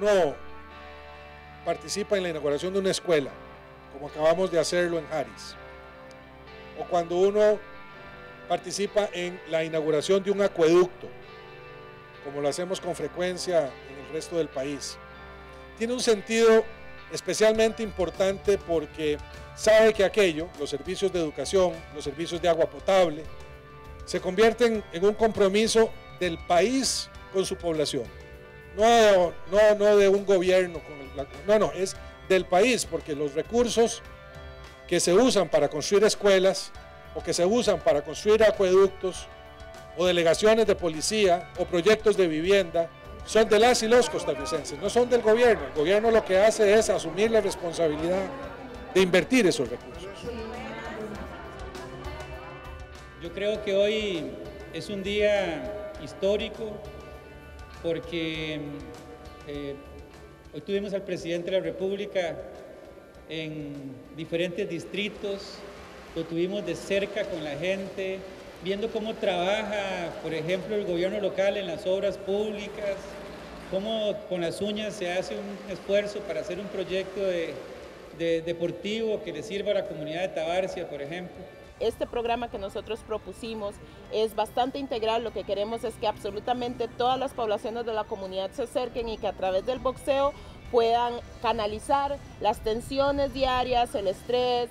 uno participa en la inauguración de una escuela, como acabamos de hacerlo en Harris, o cuando uno participa en la inauguración de un acueducto, como lo hacemos con frecuencia en el resto del país. Tiene un sentido especialmente importante porque sabe que aquello, los servicios de educación, los servicios de agua potable, se convierten en un compromiso del país con su población. No, no, no de un gobierno, con el, no, no, es del país, porque los recursos que se usan para construir escuelas o que se usan para construir acueductos o delegaciones de policía o proyectos de vivienda son de las y los costarricenses, no son del gobierno. El gobierno lo que hace es asumir la responsabilidad de invertir esos recursos. Yo creo que hoy es un día histórico porque eh, hoy tuvimos al presidente de la República en diferentes distritos, lo tuvimos de cerca con la gente, viendo cómo trabaja, por ejemplo, el gobierno local en las obras públicas, cómo con las uñas se hace un esfuerzo para hacer un proyecto de, deportivo que le sirva a la comunidad de Tabarcia, por ejemplo. Este programa que nosotros propusimos es bastante integral, lo que queremos es que absolutamente todas las poblaciones de la comunidad se acerquen y que a través del boxeo puedan canalizar las tensiones diarias, el estrés.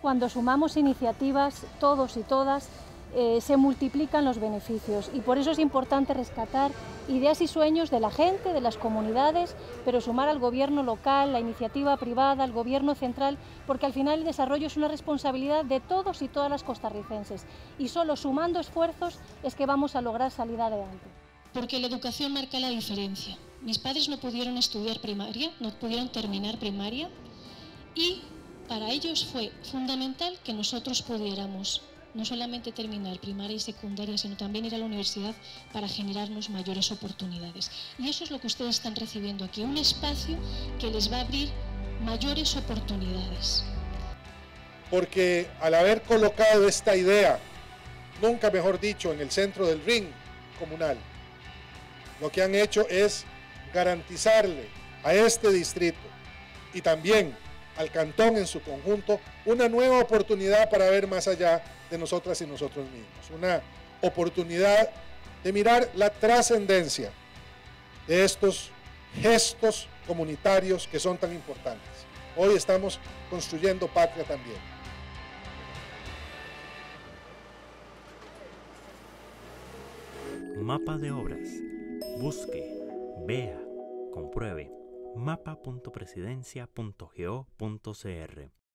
Cuando sumamos iniciativas, todos y todas, eh, se multiplican los beneficios y por eso es importante rescatar ideas y sueños de la gente, de las comunidades, pero sumar al gobierno local, la iniciativa privada, al gobierno central, porque al final el desarrollo es una responsabilidad de todos y todas las costarricenses y solo sumando esfuerzos es que vamos a lograr salir adelante. Porque la educación marca la diferencia. Mis padres no pudieron estudiar primaria, no pudieron terminar primaria y para ellos fue fundamental que nosotros pudiéramos no solamente terminar primaria y secundaria, sino también ir a la universidad para generarnos mayores oportunidades. Y eso es lo que ustedes están recibiendo aquí, un espacio que les va a abrir mayores oportunidades. Porque al haber colocado esta idea, nunca mejor dicho, en el centro del ring comunal, lo que han hecho es garantizarle a este distrito y también al cantón en su conjunto una nueva oportunidad para ver más allá de nosotras y nosotros mismos, una oportunidad de mirar la trascendencia de estos gestos comunitarios que son tan importantes. Hoy estamos construyendo patria también. Mapa de obras. Busque, vea, compruebe mapa.presidencia.go.cr